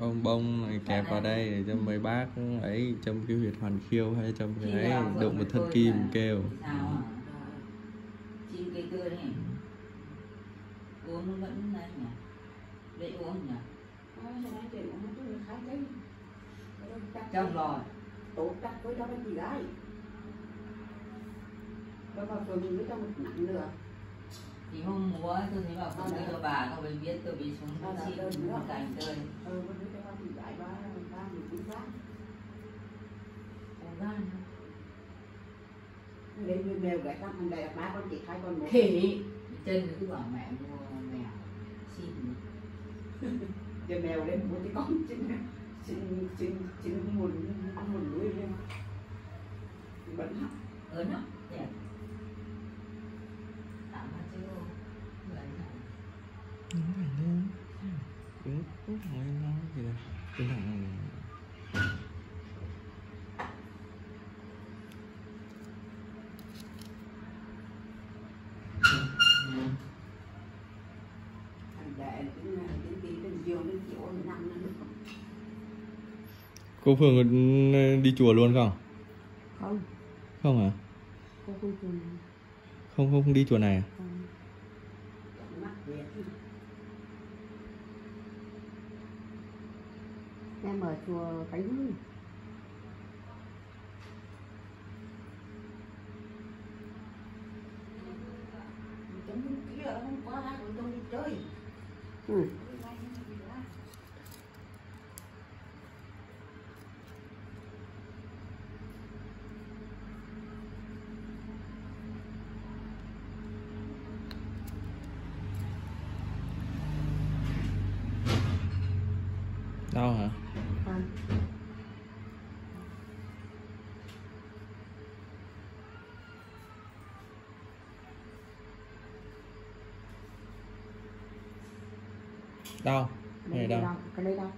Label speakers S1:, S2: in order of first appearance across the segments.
S1: bông bông này kẹp vào đây để cho mấy bác ấy trong cái huyệt hoàn khiêu hay trong cái ấy đụng một thân kim kêu.
S2: sao chín cây tươi này. Uống vẫn này nhỉ? Để uống nhỉ? Trong lò
S3: tổ chắc với đó cái gì đấy đó mà tôi mình trong một nặng nữa
S2: thì hôm múa tôi thấy bảo không cho bà không phải biết tôi bị xuống
S3: ừ mình biết cho cái gì đấy người mèo gãy răng anh đây ba con chị hai con một
S2: khỉ chân cứ bảo mẹ mua mèo xin
S3: giờ mèo lên một cái con xin xin xin xin muốn muốn nuôi lên bẩn hả
S2: ớn lắm đẹp tạm mà chứ người nào
S1: đúng rồi luôn đúng đúng gì đây cô Phương có đi chùa luôn không?
S3: Không.
S1: Không à
S3: không không không
S1: không không đi chùa này à?
S3: không
S4: em ở chùa Khánh Hưng
S3: chúng kia hôm qua hai tụi tôi đi chơi
S4: ừ.
S1: đau hả
S4: không
S1: đau.
S4: Cái
S1: này đau.
S4: cái đây đau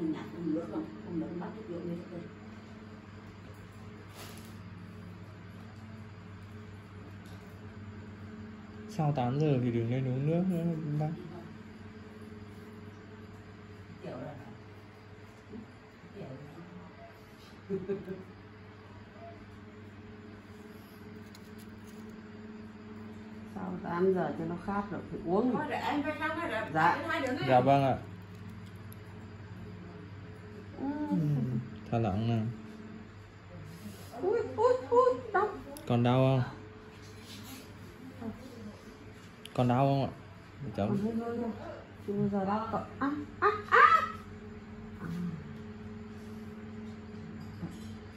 S3: tôi nhặt không nước không không nước bắt cái chuyện này thôi
S1: sau 8 giờ thì đừng lên uống nước nữa bác
S2: kiểu là kiểu
S4: sau 8 giờ cho nó khát rồi phải uống
S3: Thôi để phải
S4: Dạ.
S1: dạ vâng ạ. Thả lỏng nè.
S4: Ui ui ui đau.
S1: Còn đau không? Còn đau không ạ? Cháu
S4: giờ đau cậu à, à, à.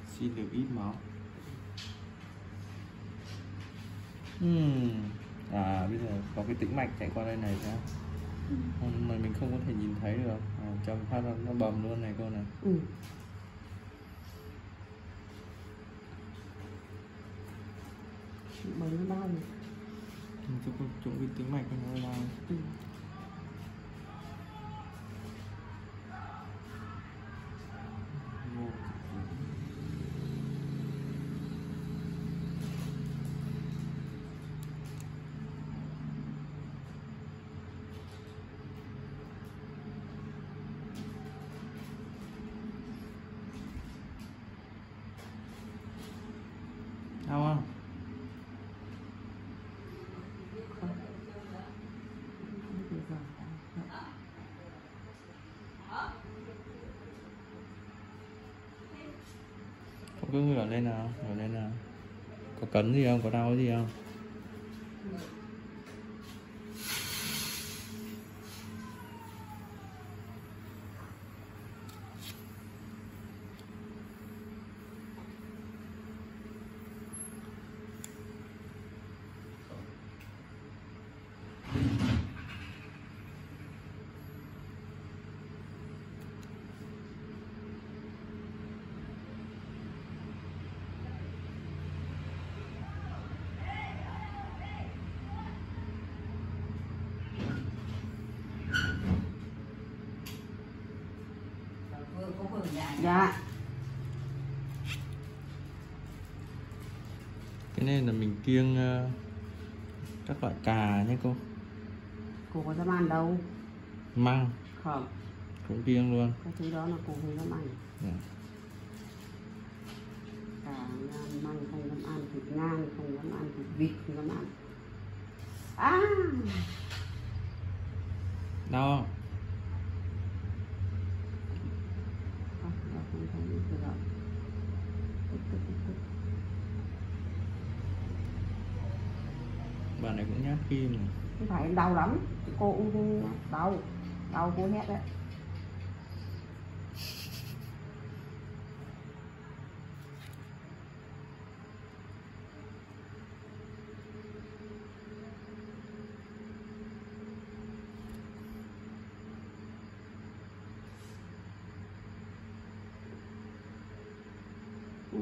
S1: xin được ít máu. Hmm. à bây giờ có cái tĩnh mạch chạy qua đây này sao không mà mình không có thể nhìn thấy được à, chồng phát nó, nó bầm luôn này cô này
S4: ừ. bởi nó
S1: mình chụp chụp cái tĩnh mạch nó đau
S4: ừ. không không?
S1: Không cứ ngửa lên nào ngửa lên nào. Có cấn gì không? Có đau gì không?
S2: Có vừa nhà
S4: dạ.
S1: Cái này là mình kiêng ờ, các loại cà nhé cô.
S4: Cô có dám ăn đâu.
S1: Măng
S4: không.
S1: Cũng kiêng luôn.
S4: Cái thứ đó là cô không dám ăn.
S1: Dạ.
S4: cả ngan măng không dám ăn thịt ngan không dám ăn thịt vịt không dám ăn. À!
S1: Đau không,
S4: nó không thấy những cái đó Tức, tức, tức, tức.
S1: Bà này cũng nhát kim này
S4: không phải đau lắm. Cô không đau. Đau cô hét đấy Ừ,